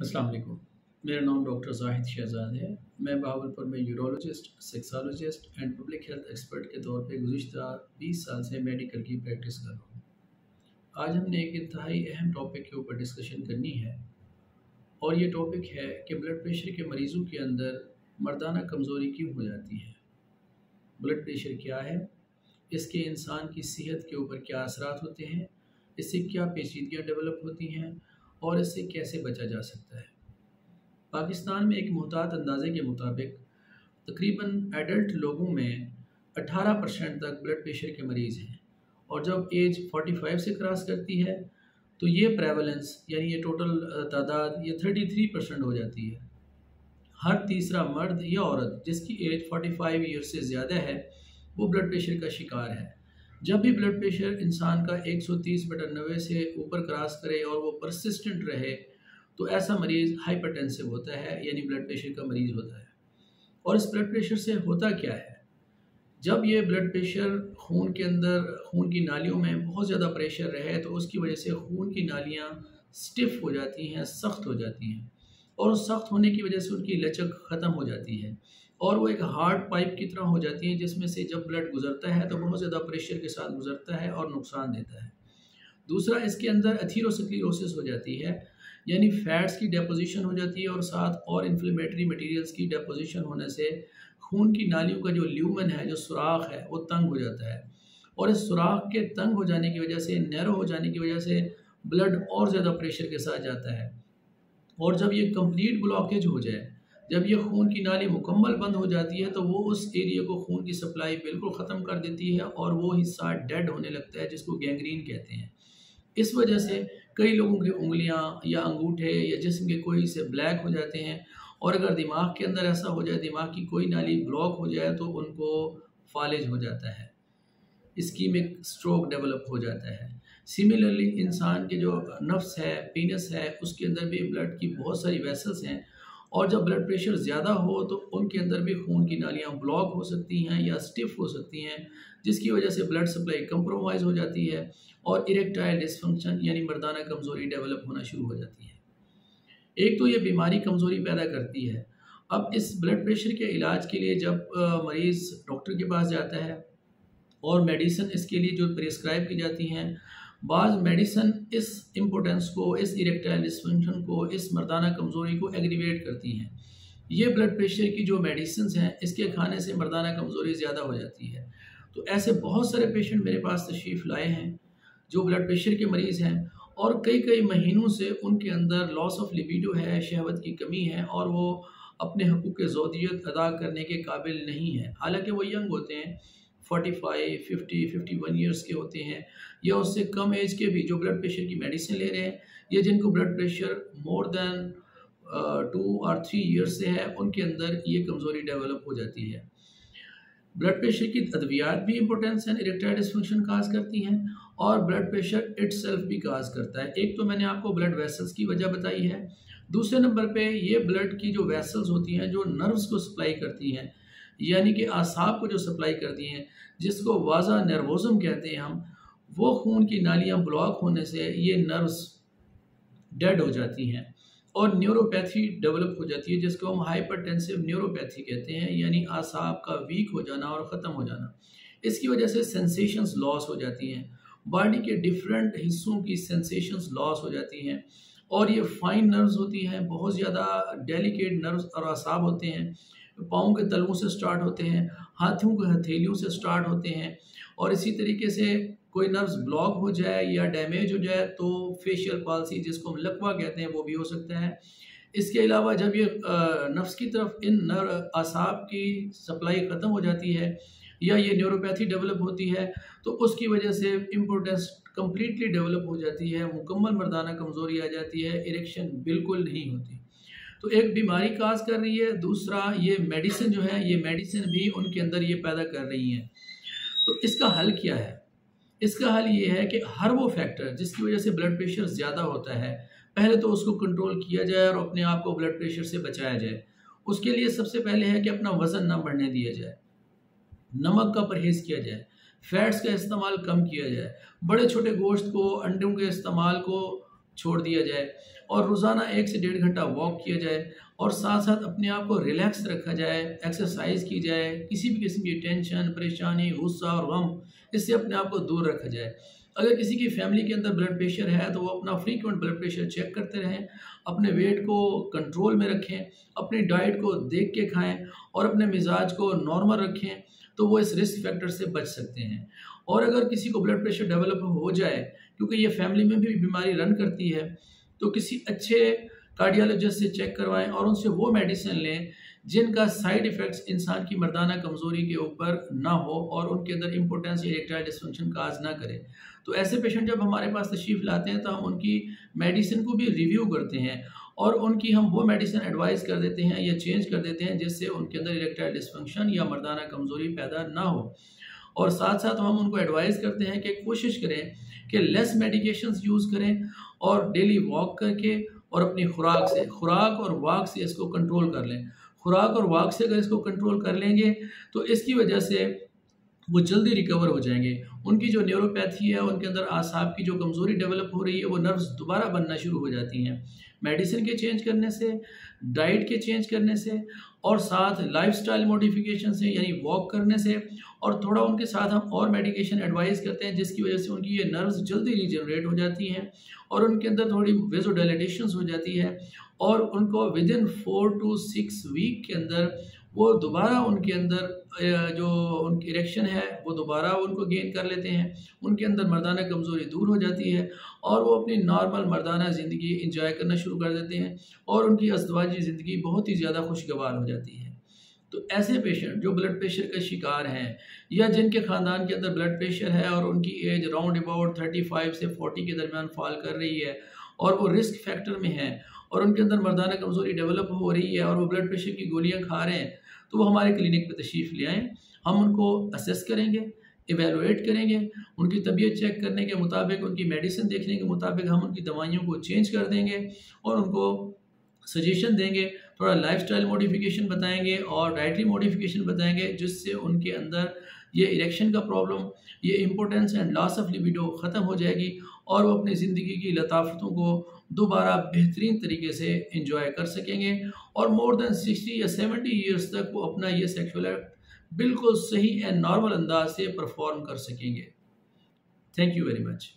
अस्सलाम वालेकुम मेरा नाम डॉक्टर जाहिद शहजाद है। मैं बहावलपुर में urologist, sexologist and public health expert के तौर पे गुज्त बीस साल से मेडिकल की प्रैक्टिस कर रहा हूँ। आज हमने एक इंतहाई अहम टॉपिक के ऊपर डिस्कशन करनी है और ये टॉपिक है कि ब्लड प्रेशर के मरीज़ों के अंदर मर्दाना कमज़ोरी क्यों हो जाती है? ब्लड प्रेशर क्या है? इसके इंसान की सेहत के ऊपर क्या असरात होते हैं? इससे क्या पेचीदगियाँ डेवलप होती हैं? और इससे कैसे बचा जा सकता है? पाकिस्तान में एक मोहतात अंदाजे के मुताबिक, तकरीबन एडल्ट लोगों में 18 परसेंट तक ब्लड प्रेशर के मरीज़ हैं और जब एज 45 से क्रॉस करती है तो ये प्रेवलेंस यानी ये टोटल तादाद, ये 33 परसेंट हो जाती है। हर तीसरा मर्द या औरत जिसकी एज 45 ईयर से ज़्यादा है, वो ब्लड प्रेशर का शिकार है। जब भी ब्लड प्रेशर इंसान का 130 बटा नब्बे से ऊपर क्रॉस करे और वो परसिस्टेंट रहे तो ऐसा मरीज़ हाइपरटेंसिव होता है, यानी ब्लड प्रेशर का मरीज़ होता है। और इस ब्लड प्रेशर से होता क्या है? जब ये ब्लड प्रेशर खून के अंदर, खून की नालियों में बहुत ज़्यादा प्रेशर रहे तो उसकी वजह से खून की नालियाँ स्टिफ हो जाती हैं, सख्त हो जाती हैं। और सख्त होने की वजह से उनकी लचक ख़त्म हो जाती है। और वो एक हार्ड पाइप की तरह हो जाती है, जिसमें से जब ब्लड गुजरता है तो बहुत ज़्यादा प्रेशर के साथ गुजरता है और नुकसान देता है। दूसरा, इसके अंदर एथीरोसिक्लोसिस हो जाती है, यानी फैट्स की डेपोजिशन हो जाती है और साथ और इन्फ्लेमेटरी मटेरियल्स की डेपोजिशन होने से खून की नालियों का जो ल्यूमन है, जो सुराख है, वो तंग हो जाता है। और इस सुराख के तंग हो जाने की वजह से नैरो हो जाने की वजह से ब्लड और ज़्यादा प्रेशर के साथ जाता है। और जब ये कंप्लीट ब्लॉकेज हो जाए जब ये खून की नाली मुकम्मल बंद हो जाती है तो वो उस एरिया को खून की सप्लाई बिल्कुल ख़त्म कर देती है और वो हिस्सा डेड होने लगता है, जिसको गैंग्रीन कहते हैं। इस वजह से कई लोगों की उंगलियाँ या अंगूठे या जिसम के कोई से ब्लैक हो जाते हैं और अगर दिमाग के अंदर ऐसा हो जाए, दिमाग की कोई नाली ब्लॉक हो जाए तो उनको फालिज हो जाता है। इसकी में स्ट्रोक डेवलप हो जाता है। सिमिलरली इंसान के जो नफ्स है पीनस है, उसके अंदर भी ब्लड की बहुत सारी वेसल्स हैं और जब ब्लड प्रेशर ज़्यादा हो तो उनके अंदर भी खून की नालियाँ ब्लॉक हो सकती हैं या स्टिफ हो सकती हैं, जिसकी वजह से ब्लड सप्लाई कंप्रोमाइज़ हो जाती है और इरेक्टाइल डिसफंक्शन यानी मर्दाना कमज़ोरी डेवलप होना शुरू हो जाती है। एक तो ये बीमारी कमज़ोरी पैदा करती है। अब इस ब्लड प्रेशर के इलाज के लिए जब मरीज़ डॉक्टर के पास जाता है और मेडिसिन इसके लिए जो प्रिस्क्राइब की जाती हैं बाज़ मेडिसन इस इम्पोर्टेंस को, इस इरेक्टाइल डिस्फंक्शन को, इस मर्दाना कमज़ोरी को एग्रीवेट करती हैं। ये ब्लड प्रेशर की जो मेडिसिन हैं, इसके खाने से मर्दाना कमज़ोरी ज़्यादा हो जाती है। तो ऐसे बहुत सारे पेशेंट मेरे पास तशरीफ़ लाए हैं, जो ब्लड प्रेशर के मरीज़ हैं, और कई कई महीनों से उनके अंदर लॉस ऑफ़ लिबिडो है, शहवत की कमी है, और वो अपने हकूक़ जोदियत अदा करने के काबिल नहीं है। हालाँकि वो यंग होते हैं forty five fifty fifty one years के होते हैं, या उससे कम एज के भी जो ब्लड प्रेशर की मेडिसिन ले रहे हैं, या जिनको blood pressure more than two और थ्री ईयर्स से है, उनके अंदर ये कमज़ोरी डेवलप हो जाती है। ब्लड प्रेशर की अद्वियात भी इंपॉर्टेंस है इरेक्टाइल डिस्फंक्शन काज करती हैं, और ब्लड प्रेशर इट भी काज करता है। एक तो मैंने आपको ब्लड वेसल्स की वजह बताई है। दूसरे नंबर पे ये ब्लड की जो वेसल्स होती हैं, जो नर्व्स को सप्लाई करती हैं यानी कि आसाब को जो सप्लाई करती हैं, जिसको वाजा नर्वोज़म कहते हैं हम, वो खून की नालियाँ ब्लॉक होने से ये नर्व्स डेड हो जाती हैं और न्यूरोपैथी डेवलप हो जाती है, जिसको हम हाइपरटेंसिव न्यूरोपैथी कहते हैं, यानी आसाब का वीक हो जाना और ख़त्म हो जाना। इसकी वजह से सेंसेशंस लॉस हो जाती हैं, बॉडी के डिफरेंट हिस्सों की सेंसेशंस लॉस हो जाती हैं और ये फाइन नर्व्स होती हैं, बहुत ज़्यादा डेलिकेट नर्व्स और आसाब होते हैं पाँव के तलवों से स्टार्ट होते हैं, हाथों के हथेलियों से स्टार्ट होते हैं और इसी तरीके से कोई नर्व्स ब्लॉक हो जाए या डैमेज हो जाए तो फेशियल पॉलिसी जिसको हम लकवा कहते हैं वो भी हो सकता है। इसके अलावा जब ये नफ्स की तरफ़ इन नर, असाब की सप्लाई ख़त्म हो जाती है या ये न्यूरोपैथी डेवलप होती है तो उसकी वजह से इम्पोर्टेंस कम्प्लीटली डेवलप हो जाती है, मुकम्मल मर्दाना कमज़ोरी आ जाती है इरेक्शन बिल्कुल नहीं होती। तो एक बीमारी काज कर रही है, दूसरा ये मेडिसिन जो है, ये मेडिसिन भी उनके अंदर ये पैदा कर रही हैं। तो इसका हल क्या है? इसका हल ये है कि हर वो फैक्टर जिसकी वजह से ब्लड प्रेशर ज़्यादा होता है, पहले तो उसको कंट्रोल किया जाए और अपने आप को ब्लड प्रेशर से बचाया जाए। उसके लिए सबसे पहले है कि अपना वज़न ना बढ़ने दिया जाए। नमक का परहेज़ किया जाए फैट्स का इस्तेमाल कम किया जाए बड़े छोटे गोश्त को, अंडों के इस्तेमाल को छोड़ दिया जाए और रोज़ाना एक से डेढ़ घंटा वॉक किया जाए और साथ साथ अपने आप को रिलैक्स रखा जाए एक्सरसाइज की जाए, किसी भी किस्म की टेंशन परेशानी, गुस्सा और गम, इससे अपने आप को दूर रखा जाए। अगर किसी की फैमिली के अंदर ब्लड प्रेशर है तो वो अपना फ्रीक्वेंट ब्लड प्रेशर चेक करते रहें, अपने वेट को कंट्रोल में रखें, अपनी डाइट को देख के खाएँ और अपने मिजाज को नॉर्मल रखें तो वो इस रिस्क फैक्टर से बच सकते हैं। और अगर किसी को ब्लड प्रेशर डेवलप हो जाए क्योंकि ये फैमिली में भी बीमारी रन करती है तो किसी अच्छे कार्डियोलॉजिस्ट से चेक करवाएँ और उनसे वो मेडिसिन लें जिनका साइड इफ़ेक्ट्स इंसान की मर्दाना कमज़ोरी के ऊपर ना हो और उनके अंदर इम्पोर्टेंस या इरेक्टाइल डिस्फंक्शन काज ना करें। तो ऐसे पेशेंट जब हमारे पास तशरीफ़ लाते हैं तो हम उनकी मेडिसिन को भी रिव्यू करते हैं और उनकी हम वो मेडिसिन एडवाइस कर देते हैं या चेंज कर देते हैं जिससे उनके अंदर इरेक्टाइल डिस्फंक्शन या मर्दाना कमज़ोरी पैदा ना हो। और साथ साथ हम उनको एडवाइस करते हैं कि कोशिश करें कि लेस मेडिकेशन यूज़ करें और डेली वॉक करके और अपनी खुराक से, खुराक और वाक से इसको कंट्रोल कर लें। खुराक और वाक से अगर इसको कंट्रोल कर लेंगे तो इसकी वजह से वो जल्दी रिकवर हो जाएँगे। उनकी जो न्यूरोपैथी है, उनके अंदर आसाब की जो कमज़ोरी डेवलप हो रही है, वो नर्व्स दोबारा बनना शुरू हो जाती हैं। मेडिसिन के चेंज करने से, डाइट के चेंज करने से, और साथ लाइफस्टाइल मॉडिफिकेशन से, यानी वॉक करने से, और थोड़ा उनके साथ हम और मेडिकेशन एडवाइस करते हैं, जिसकी वजह से उनकी ये नर्व्स जल्दी रिजनरेट हो जाती हैं, और उनके अंदर थोड़ी वेजोडाइलेटेशन हो जाती है, और उनको within four to six week के अंदर वो दोबारा उनके अंदर जो उनकी इरेक्शन है, वो दोबारा उनको गेन कर लेते हैं। उनके अंदर मर्दाना कमज़ोरी दूर हो जाती है और वो अपनी नॉर्मल मर्दाना ज़िंदगी इंजॉय करना शुरू कर देते हैं और उनकी अजवाजी ज़िंदगी बहुत ही ज़्यादा खुशगवार हो जाती है। तो ऐसे पेशेंट जो ब्लड प्रेशर का शिकार हैं या जिनके ख़ानदान के अंदर ब्लड प्रेशर है और उनकी age round about thirty five से फोर्टी के दरमियान फॉल कर रही है और वो रिस्क फैक्टर में हैं और उनके अंदर मर्दाना कमज़ोरी डेवलप हो रही है और वो ब्लड प्रेशर की गोलियाँ खा रहे हैं तो वो हमारे क्लिनिक पर तशरीफ़ ले आएँ। हम उनको असेस करेंगे एवेलुएट करेंगे, उनकी तबीयत चेक करने के मुताबिक, उनकी मेडिसिन देखने के मुताबिक हम उनकी दवाइयों को चेंज कर देंगे और उनको सजेशन देंगे, थोड़ा लाइफस्टाइल मॉडिफिकेशन बताएँगे और डाइटरी मॉडिफिकेशन बताएँगे, जिससे उनके अंदर ये इरेक्शन का प्रॉब्लम ये importance and loss of libido ख़त्म हो जाएगी और वो अपनी ज़िंदगी की लताफ़तों को दोबारा बेहतरीन तरीके से इंजॉय कर सकेंगे और मोर देन सिक्सटी या सेवेंटी ईयर्स तक वो अपना ये सेक्शुअल एक्ट बिल्कुल सही एंड नॉर्मल अंदाज से परफॉर्म कर सकेंगे। Thank you very much